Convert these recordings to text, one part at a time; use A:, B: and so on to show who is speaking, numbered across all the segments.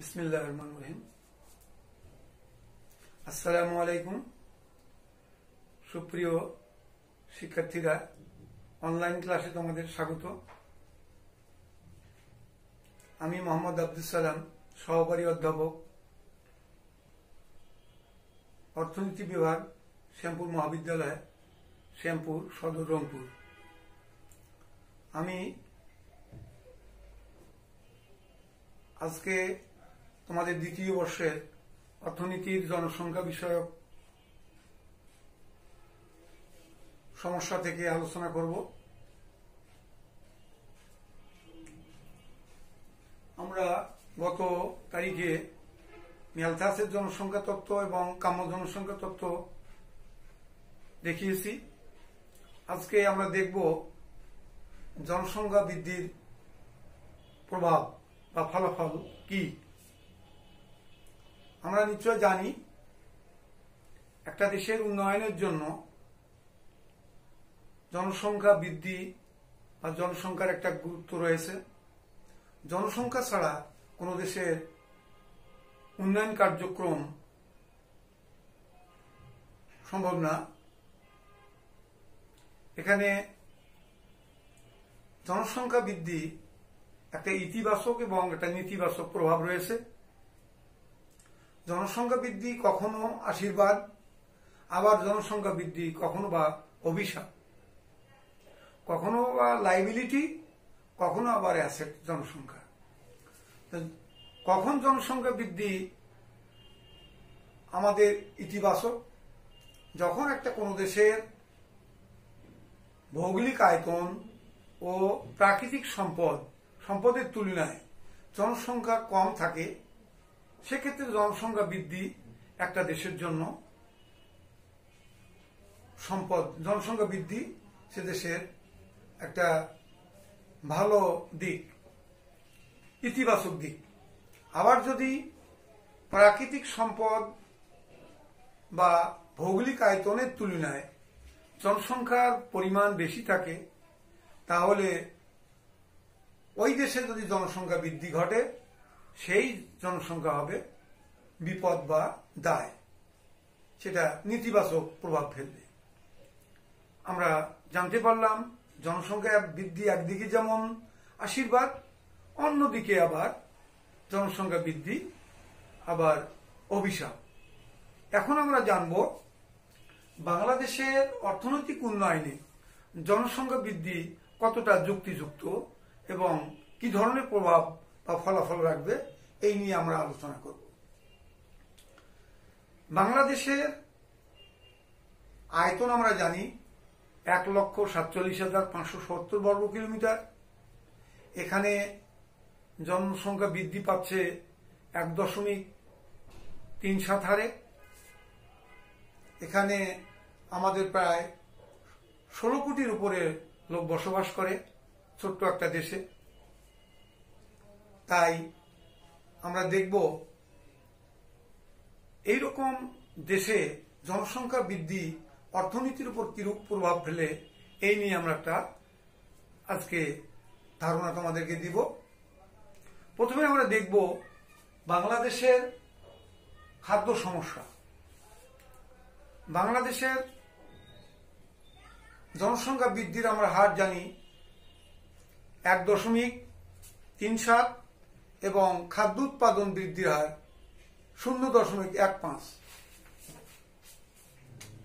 A: বিসমিল্লাহ রহমান রহিম আসসালামু আলাইকুম সুপ্রিয় শিক্ষার্থীরা অনলাইন ক্লাসে তোমাদের স্বাগত। আমি মোহাম্মদ আব্দুল সালাম, সহকারী অধ্যাপক, অর্থনীতি বিভাগ, শ্যামপুর মহাবিদ্যালয়, শ্যামপুর সদর রংপুর। আমি আজকে তোমাদের দ্বিতীয় বর্ষের অর্থনীতির জনসংখ্যা বিষয়ক সমস্যা থেকে আলোচনা করব। আমরা গত তারিখে মিয়ালথাসের জনসংখ্যা তত্ত্ব এবং কাম্য জনসংখ্যা তত্ত্ব দেখিয়েছি। আজকে আমরা দেখব জনসংখ্যা বৃদ্ধির প্রভাব বা ফলাফল কি। আমরা নিশ্চয় জানি একটা দেশের উন্নয়নের জন্য জনসংখ্যা বৃদ্ধি বা জনসংখ্যার একটা গুরুত্ব রয়েছে। জনসংখ্যা ছাড়া কোনো দেশের উন্নয়ন কার্যক্রম সম্ভব না। এখানে জনসংখ্যা বৃদ্ধি একটা ইতিবাচক এবং একটা নেতিবাচক প্রভাব রয়েছে। জনসংখ্যা বৃদ্ধি কখনো আশীর্বাদ, আবার জনসংখ্যা বৃদ্ধি কখনো বা অভিশাপ। কখনো বা লাইবিলিটি কখনো আবার অ্যাসেট জনসংখ্যা। কখন জনসংখ্যা বৃদ্ধি আমাদের ইতিবাচক? যখন একটা কোনো দেশের ভৌগোলিক আয়তন ও প্রাকৃতিক সম্পদ, সম্পদের তুলনায় জনসংখ্যা কম থাকে সেক্ষেত্রে জনসংখ্যা বৃদ্ধি একটা দেশের জন্য সম্পদ, জনসংখ্যা বৃদ্ধি সে দেশের একটা ভালো দিক, ইতিবাচক দিক। আবার যদি প্রাকৃতিক সম্পদ বা ভৌগোলিক আয়তনের তুলনায় জনসংখ্যার পরিমাণ বেশি থাকে, তাহলে ওই দেশে যদি জনসংখ্যা বৃদ্ধি ঘটে সেই জনসংখ্যা হবে বিপদ বা দায়। সেটা নেতিবাচক প্রভাব ফেলবে। আমরা জানতে পারলাম, জনসংখ্যা বৃদ্ধি একদিকে যেমন আশীর্বাদ, অন্যদিকে আবার জনসংখ্যা বৃদ্ধি, আবার অভিশাপ। এখন আমরা জানব, বাংলাদেশের অর্থনৈতিক উন্নয়নে জনসংখ্যা বৃদ্ধি কতটা যুক্তিযুক্ত এবং কি ধরনের প্রভাব বা ফলাফল রাখবে, এই নিয়ে আমরা আলোচনা করব। বাংলাদেশের আয়তন আমরা জানি এক লক্ষ সাতচল্লিশ হাজার পাঁচশো সত্তর বর্গ কিলোমিটার। এখানে জনসংখ্যা বৃদ্ধি পাচ্ছে এক দশমিক তিন সাত হারে। এখানে আমাদের প্রায় ষোলো কোটির উপরে লোক বসবাস করে ছোট্ট একটা দেশে। তাই আমরা দেখব এইরকম দেশে জনসংখ্যা বৃদ্ধি অর্থনীতির উপর কিরূপ প্রভাব ফেলে, এই নিয়ে আমরা একটা আজকে ধারণা তোমাদেরকে দিব। প্রথমে আমরা দেখব বাংলাদেশের খাদ্য সমস্যা। বাংলাদেশের জনসংখ্যা বৃদ্ধির আমরা হার জানি এক দশমিক তিন সাত এবং খাদ্য উৎপাদন বৃদ্ধির হার শূন্য দশমিক এক পাঁচ।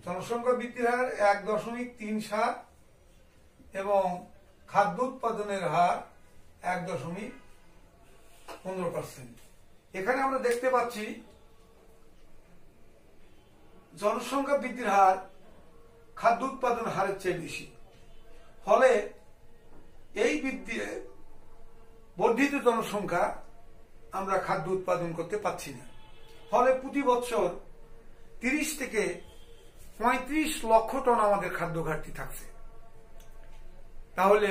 A: জনসংখ্যা বৃদ্ধির হার এক দশমিক তিন সাত এবং খাদ্য উৎপাদনের হার এক দশমিক পনেরো পার্সেন্ট। এখানে আমরা দেখতে পাচ্ছি জনসংখ্যা বৃদ্ধির হার খাদ্য উৎপাদন হারের চেয়ে বেশি। ফলে এই বৃদ্ধি বর্ধিত জনসংখ্যা আমরা খাদ্য উৎপাদন করতে পারছি না। ফলে প্রতি বছর তিরিশ থেকে পঁয়ত্রিশ লক্ষ টন আমাদের খাদ্য ঘাটতি থাকছে। তাহলে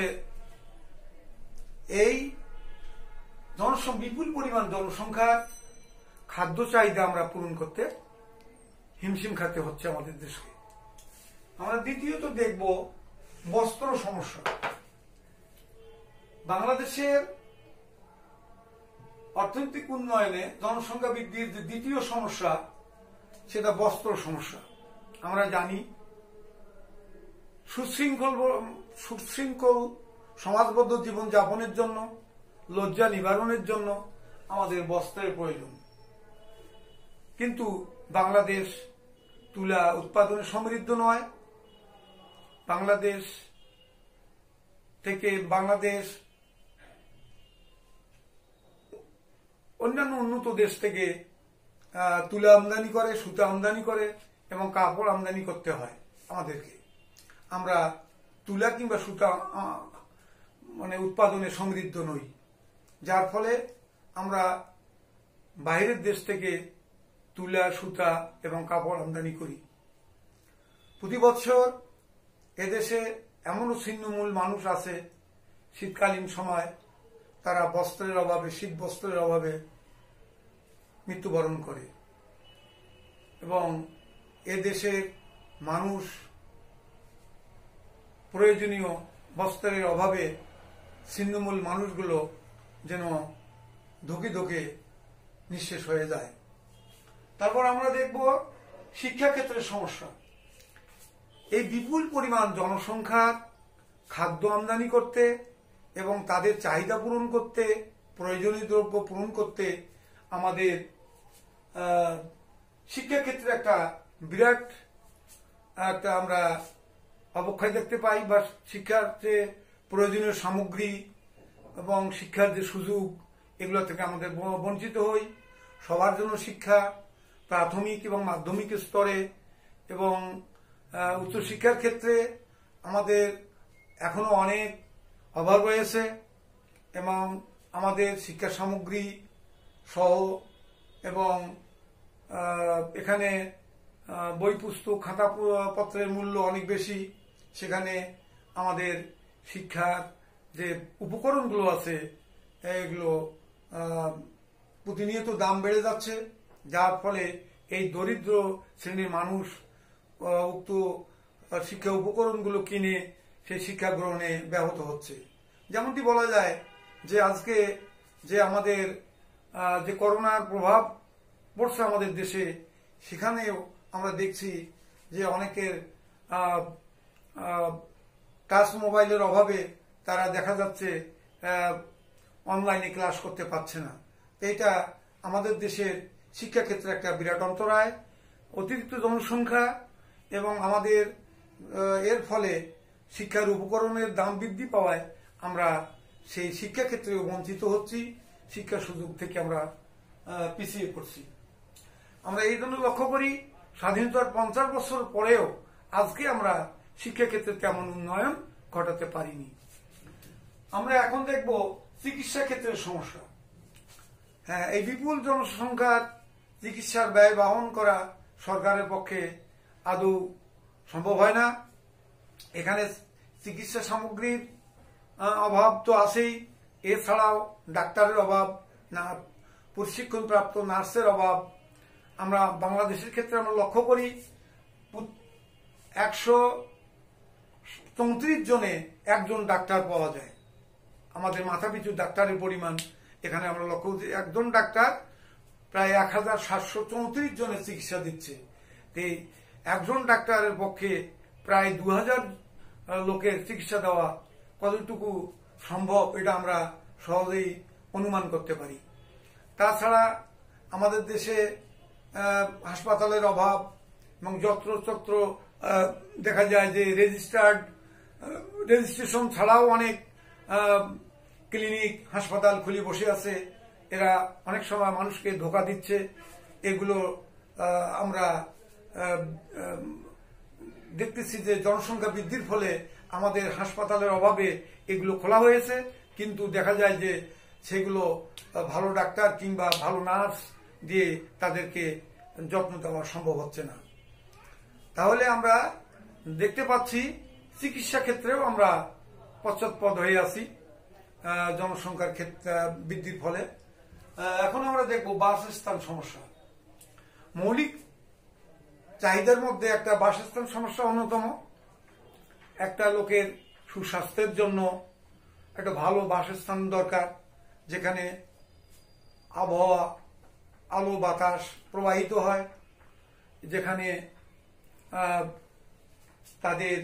A: এই বিপুল পরিমাণ জনসংখ্যার খাদ্য চাহিদা আমরা পূরণ করতে হিমশিম খাতে হচ্ছে আমাদের দেশকে। আমরা দ্বিতীয়ত দেখব বস্ত্র সমস্যা। বাংলাদেশের অর্থনৈতিক উন্নয়নে জনসংখ্যা বৃদ্ধির যে দ্বিতীয় সমস্যা, সেটা বস্ত্র সমস্যা। আমরা জানি সুশৃঙ্খল সুশৃঙ্খল সমাজবদ্ধ জীবন যাপনের জন্য, লজ্জা নিবারণের জন্য আমাদের বস্ত্রের প্রয়োজন। কিন্তু বাংলাদেশ তুলা উৎপাদনে সমৃদ্ধ নয়। বাংলাদেশ থেকে বাংলাদেশ অন্যান্য উন্নত দেশ থেকে তুলা আমদানি করে, সুতা আমদানি করে এবং কাপড় আমদানি করতে হয় আমাদেরকে। আমরা তুলা কিংবা সুতা মানে উৎপাদনে সমৃদ্ধ নই। যার ফলে আমরা বাইরের দেশ থেকে তুলা, সুতা এবং কাপড় আমদানি করি। প্রতি বছর এদেশে এমনও ছিন্নমূল মানুষ আছে, শীতকালীন সময় তারা বস্ত্রের অভাবে শীত বস্ত্রের অভাবে মৃত্যুবরণ করে। এবং এদেশের মানুষ প্রয়োজনীয় বস্ত্রের অভাবে ছিন্নমূল মানুষগুলো যেন ধুকে ধুকে নিঃশেষ হয়ে যায়। তারপর আমরা দেখব শিক্ষাক্ষেত্রের সমস্যা। এই বিপুল পরিমাণ জনসংখ্যার খাদ্য আমদানি করতে এবং তাদের চাহিদা পূরণ করতে, প্রয়োজনীয় দ্রব্য পূরণ করতে আমাদের শিক্ষাক্ষেত্রে একটা বিরাট একটা আমরা অবক্ষয় দেখতে পাই বা শিক্ষার যে প্রয়োজনীয় সামগ্রী এবং শিক্ষার যে সুযোগ, এগুলো থেকে আমাদের বঞ্চিত হই। সবার জন্য শিক্ষা প্রাথমিক এবং মাধ্যমিক স্তরে এবং উচ্চশিক্ষার ক্ষেত্রে আমাদের এখনও অনেক অভাব রয়েছে এবং আমাদের শিক্ষা সামগ্রী সহ এবং এখানে বই পুস্তক খাতা পত্রের মূল্য অনেক বেশি। সেখানে আমাদের শিক্ষার যে উপকরণগুলো আছে, এগুলো প্রতিনিয়ত দাম বেড়ে যাচ্ছে। যার ফলে এই দরিদ্র শ্রেণির মানুষ উক্ত শিক্ষা উপকরণগুলো কিনে সেই শিক্ষা গ্রহণে ব্যাহত হচ্ছে। যেমনটি বলা যায় যে আজকে যে আমাদের যে করোনার প্রভাব পড়ছে আমাদের দেশে, সেখানেও আমরা দেখছি যে অনেকের টাচ মোবাইলের অভাবে তারা দেখা যাচ্ছে অনলাইনে ক্লাস করতে পারছে না। এইটা আমাদের দেশের শিক্ষাক্ষেত্রে একটা বিরাট অন্তরায়, অতিরিক্ত জনসংখ্যা এবং আমাদের এর ফলে শিক্ষার উপকরণের দাম বৃদ্ধি পাওয়ায় আমরা সেই শিক্ষাক্ষেত্রেও বঞ্চিত হচ্ছি শিক্ষা সুযোগ থেকে আমরা পিছিয়ে পড়ছি। আমরা এই জন্য লক্ষ্য করি, স্বাধীনতার পঞ্চাশ বছর পরেও আজকে আমরা শিক্ষাক্ষেত্রে তেমন উন্নয়ন ঘটাতে পারিনি। আমরা এখন দেখব চিকিৎসা ক্ষেত্রের সমস্যা। হ্যাঁ এই বিপুল জনসংখ্যার চিকিৎসার ব্যয় বহন করা সরকারের পক্ষে আদৌ সম্ভব হয় না। এখানে চিকিৎসা সামগ্রীর অভাব তো আছেই। এছাড়াও ডাক্তারের অভাব, না, প্রশিক্ষণপ্রাপ্ত নার্সের অভাব আমরা বাংলাদেশের ক্ষেত্রে আমরা লক্ষ্য করি একশো চৌত্রিশ জনে একজন ডাক্তার পাওয়া যায়। আমাদের মাথাপিছু ডাক্তারের পরিমাণ। এখানে আমরা লক্ষ্য করছি, একজন ডাক্তার প্রায় এক হাজার সাতশো চৌত্রিশ জনের চিকিৎসা দিচ্ছে। এই একজন ডাক্তারের পক্ষে প্রায় দু হাজার লোকের চিকিৎসা দেওয়া কতটুকু সম্ভব এটা আমরা সহজেই অনুমান করতে পারি। তাছাড়া আমাদের দেশে হাসপাতালের অভাব এবং যত্রতত্র দেখা যায় যে রেজিস্টার্ড রেজিস্ট্রেশন ছাড়াও অনেক ক্লিনিক, হাসপাতাল খুলে বসে আছে। এরা অনেক সময় মানুষকে ধোকা দিচ্ছে। এগুলো আমরা দেখতেছি যে জনসংখ্যা বৃদ্ধির ফলে আমাদের হাসপাতালের অভাবে এগুলো খোলা হয়েছে। কিন্তু দেখা যায় যে সেগুলো ভালো ডাক্তার কিংবা ভালো নার্স দিয়ে তাদেরকে যত্ন দেওয়া সম্ভব হচ্ছে না। তাহলে আমরা দেখতে পাচ্ছি চিকিৎসা ক্ষেত্রেও আমরা পশ্চাৎপদ হয়ে আছি জনসংখ্যার ক্ষেত্রে বৃদ্ধির ফলে। এখন আমরা দেখব বাসস্থান সমস্যা। মৌলিক চাহিদার মধ্যে একটা বাসস্থান সমস্যা অন্যতম। একটা লোকের সুস্বাস্থ্যের জন্য একটা ভালো বাসস্থান দরকার, যেখানে আবহাওয়া আলো বাতাস প্রবাহিত হয়, যেখানে তাদের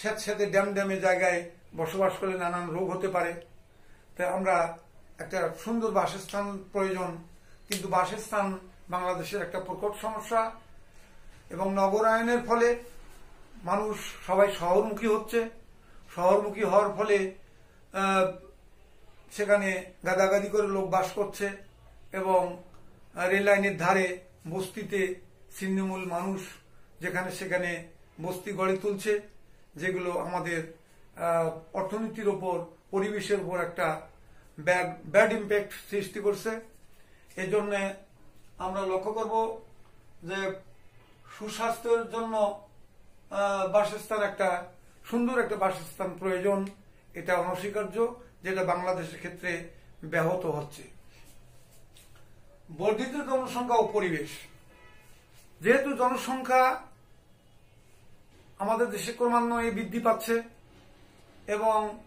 A: স্যাঁতস্যাঁতে ড্যাম ড্যামে জায়গায় বসবাস করলে নানান রোগ হতে পারে। তাই আমরা একটা সুন্দর বাসস্থান প্রয়োজন, কিন্তু বাসস্থান বাংলাদেশের একটা প্রকট সমস্যা। এবং নগরায়নের ফলে মানুষ সবাই শহরমুখী হচ্ছে। শহরমুখী হওয়ার ফলে সেখানে গাদাগাদি করে লোক বাস করছে। এবং আহ, রেল লাইনের ধারে বস্তিতে ছিন্নমূল মানুষ যেখানে সেখানে বস্তি গড়ে তুলছে যেগুলো আমাদের অর্থনীতির ওপর পরিবেশের উপর একটা ব্যাড ইম্প্যাক্ট সৃষ্টি করছে। এই জন্যে আমরা লক্ষ্য করব যে সুস্বাস্থ্যের জন্য বাসস্থান একটা সুন্দর একটা বাসস্থান প্রয়োজন এটা অনস্বীকার্য যেটা বাংলাদেশের ক্ষেত্রে ব্যাহত হচ্ছে। বর্ধিত জনসংখ্যা ও পরিবেশ। যেহেতু জনসংখ্যা আমাদের দেশে ক্রমান্বয়ে বৃদ্ধি পাচ্ছে এবং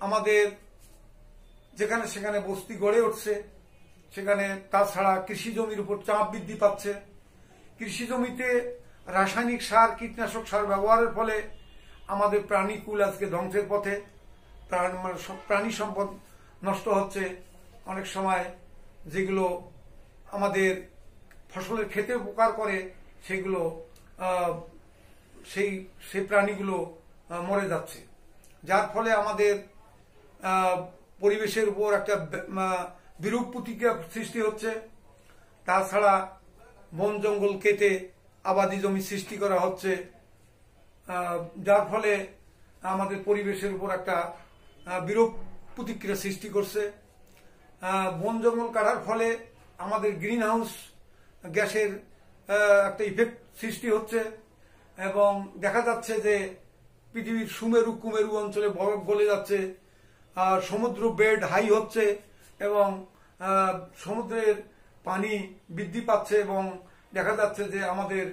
A: আমাদের যেখানে সেখানে বস্তি গড়ে উঠছে, সেখানে তাছাড়া কৃষি জমির উপর চাপ বৃদ্ধি পাচ্ছে। কৃষি জমিতে রাসায়নিক সার, কীটনাশক সার ব্যবহারের ফলে আমাদের প্রাণীকুল আজকে ধ্বংসের পথে। প্রাণ- সম্পদ নষ্ট হচ্ছে। অনেক সময় যেগুলো আমাদের ফসলের ক্ষেতে উপকার করে, সেগুলো সেই সেই প্রাণীগুলো মরে যাচ্ছে। যার ফলে আমাদের পরিবেশের উপর একটা বিরূপ প্রতিক্রিয়া সৃষ্টি হচ্ছে। তাছাড়া বন জঙ্গল কেটে আবাদি জমি সৃষ্টি করা হচ্ছে। যার ফলে আমাদের পরিবেশের উপর একটা বিরূপ প্রতিক্রিয়া সৃষ্টি করছে। বন জঙ্গল কাটার ফলে আমাদের গ্রিন হাউস গ্যাসের একটা ইফেক্ট সৃষ্টি হচ্ছে এবং দেখা যাচ্ছে যে পৃথিবীর সুমেরু, কুমেরু অঞ্চলে বরফ গলে যাচ্ছে, আর সমুদ্র বেড হাই হচ্ছে এবং সমুদ্রের পানি বৃদ্ধি পাচ্ছে এবং দেখা যাচ্ছে যে আমাদের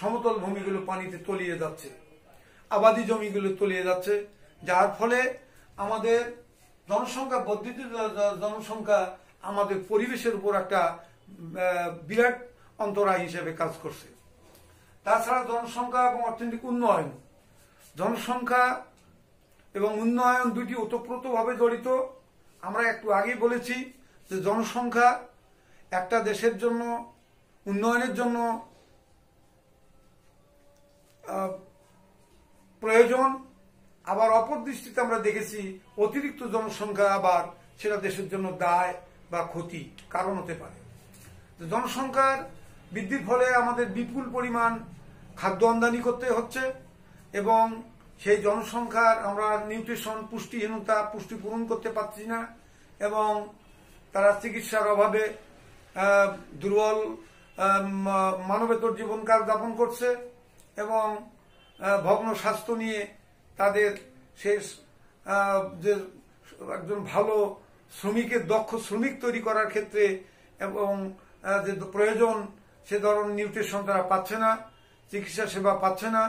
A: সমতল ভূমিগুলো পানিতে তলিয়ে যাচ্ছে, আবাদি জমিগুলো তলিয়ে যাচ্ছে, যার ফলে আমাদের জনসংখ্যা, বর্ধিত জনসংখ্যা আমাদের পরিবেশের উপর একটা বিরাট অন্তরায় হিসেবে কাজ করছে। তাছাড়া জনসংখ্যা এবং অর্থনৈতিক উন্নয়ন। জনসংখ্যা এবং উন্নয়ন দুটি ওতপ্রোতভাবে জড়িত। আমরা একটু আগেই বলেছি যে জনসংখ্যা একটা দেশের জন্য, উন্নয়নের জন্য প্রয়োজন। আবার অপর দৃষ্টিতে আমরা দেখেছি অতিরিক্ত জনসংখ্যা আবার সেটা দেশের জন্য দায় বা ক্ষতি, কারণ হতে পারে। জনসংখ্যার বৃদ্ধির ফলে আমাদের বিপুল পরিমাণ খাদ্য আমদানি করতে হচ্ছে এবং সেই জনসংখ্যার আমরা নিউট্রিশন, পুষ্টিহীনতা, পুষ্টি পূরণ করতে পারছি না এবং তারা চিকিৎসার অভাবে দুর্বল মানবেতর জীবনকাল যাপন করছে এবং ভগ্ন স্বাস্থ্য নিয়ে তাদের শেষ যে একজন ভালো শ্রমিকের, দক্ষ শ্রমিক তৈরি করার ক্ষেত্রে এবং যে প্রয়োজন, সে ধরনের নিউট্রিশন তারা পাচ্ছে না, চিকিৎসা সেবা পাচ্ছে না।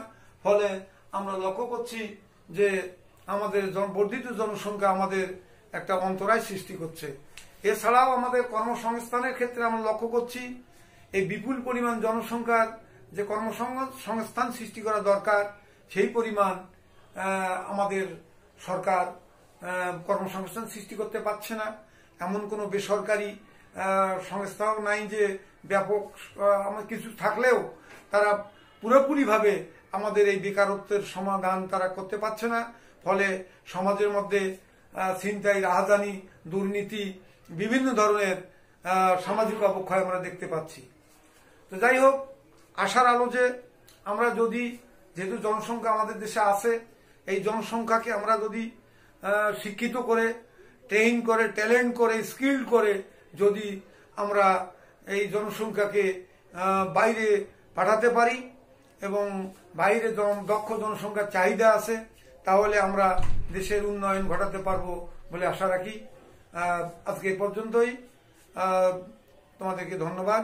A: ফলে আমরা লক্ষ্য করছি যে আমাদের বর্ধিত জনসংখ্যা আমাদের একটা অন্তরায় সৃষ্টি করছে। এছাড়াও আমাদের কর্মসংস্থানের ক্ষেত্রে আমরা লক্ষ্য করছি, এই বিপুল পরিমাণ জনসংখ্যার যে কর্মসংস্থান সৃষ্টি করা দরকার, সেই পরিমাণ আমাদের সরকার কর্মসংস্থান সৃষ্টি করতে পারছে না। এমন কোনো বেসরকারি সংস্থাও নাই যে ব্যাপক কিছু থাকলেও তারা পুরোপুরিভাবে আমাদের এই বেকারত্বের সমাধান তারা করতে পারছে না। ফলে সমাজের মধ্যে ছিনতাই, রাহাজানি, দুর্নীতি, বিভিন্ন ধরনের সামাজিক অবক্ষয় আমরা দেখতে পাচ্ছি। তো যাই হোক, আশার আলো যে আমরা যদি, যেহেতু জনসংখ্যা আমাদের দেশে আছে এই জনসংখ্যাকে আমরা যদি শিক্ষিত করে ট্রেন করে, ট্যালেন্ট করে স্কিল্ড করে যদি আমরা এই জনসংখ্যাকে বাইরে পাঠাতে পারি এবং বাইরে দক্ষ জনসংখ্যার চাহিদা আছে, তাহলে আমরা দেশের উন্নয়ন ঘটাতে পারব বলে আশা রাখি। আজকে এই পর্যন্তই। তোমাদেরকে ধন্যবাদ।